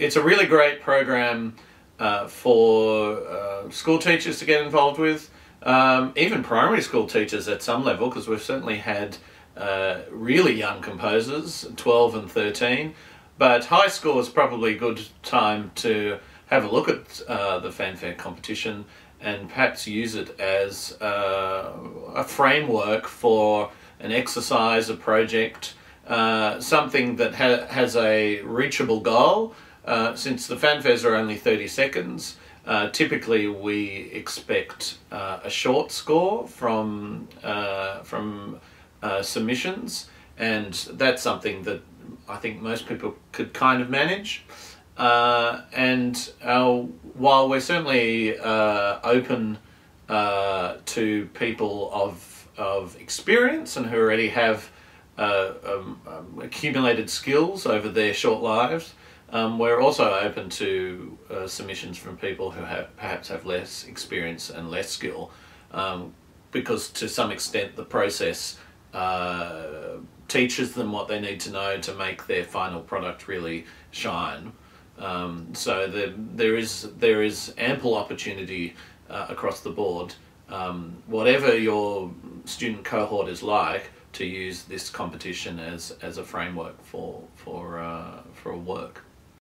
it's a really great program uh, for uh, school teachers to get involved with, um, even primary school teachers at some level, because we've certainly had uh, really young composers, 12 and 13. But high school is probably a good time to have a look at uh, the fanfare competition and perhaps use it as uh, a framework for an exercise, a project, uh, something that ha- has a reachable goal. Uh, since the fanfares are only 30 seconds, uh, typically we expect uh, a short score from, uh, from submissions, and that's something that I think most people could kind of manage. Uh, and uh, while we're certainly uh, open uh, to people of, of experience and who already have uh, um, um, accumulated skills over their short lives, um, we're also open to uh, submissions from people who have perhaps have less experience and less skill, um, because to some extent the process teaches them what they need to know to make their final product really shine. Um, so the, there is there is ample opportunity uh, across the board, um, whatever your student cohort is like, to use this competition as, as a framework for for uh, for work.